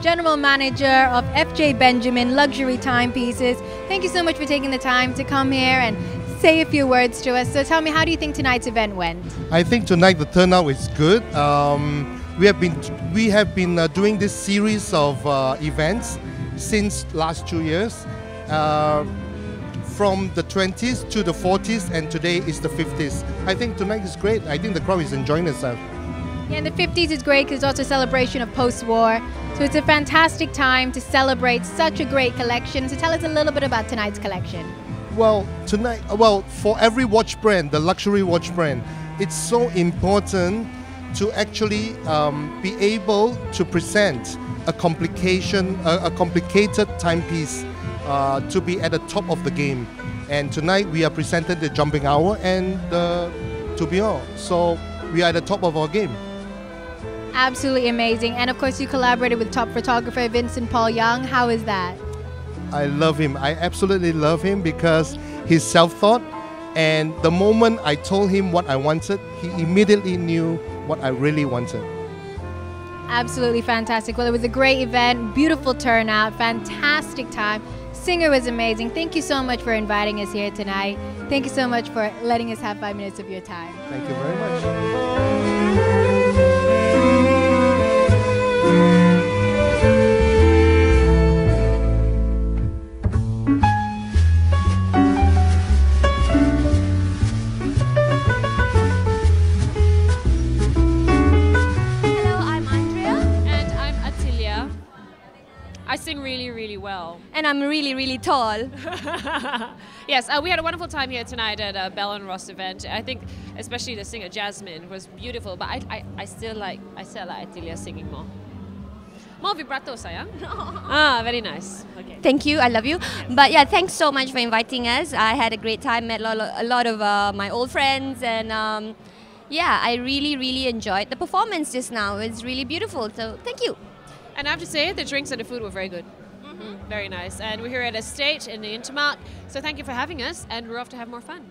General Manager of FJ Benjamin Luxury Timepieces. Thank you so much for taking the time to come here and say a few words to us. So tell me, how do you think tonight's event went? I think tonight the turnout is good. Um, we have been we have been uh, doing this series of uh, events since last two years, uh, from the 20s to the 40s, and today is the 50s. I think tonight is great. I think the crowd is enjoying itself. Yeah, and the 50s is great because it's also a celebration of post-war. So it's a fantastic time to celebrate such a great collection. So tell us a little bit about tonight's collection. Well, tonight, well, for every watch brand, the luxury watch brand, it's so important to actually um, be able to present a complication, a, a complicated timepiece uh, to be at the top of the game. And tonight we are presented the jumping hour and the tourbillon. So we are at the top of our game. Absolutely amazing. And of course, you collaborated with top photographer Vincent Paul Young. How is that? I love him. I absolutely love him because he's self thought. And the moment I told him what I wanted, he immediately knew what I really wanted. Absolutely fantastic. Well, it was a great event, beautiful turnout, fantastic time. Singer was amazing. Thank you so much for inviting us here tonight. Thank you so much for letting us have five minutes of your time. Thank you very much. I sing really, really well. And I'm really, really tall. yes, uh, we had a wonderful time here tonight at a Bell and Ross event. I think, especially the singer Jasmine was beautiful, but I, I, I still like I still like Atilia singing more. More vibrato, sayang. ah, very nice. Okay. Thank you, I love you. But yeah, thanks so much for inviting us. I had a great time, met a lot of uh, my old friends, and um, yeah, I really, really enjoyed the performance just now. It's really beautiful, so thank you. And I have to say, the drinks and the food were very good. Mm-hmm. Very nice. And we're here at Estate in the Intermark. So thank you for having us, and we're off to have more fun.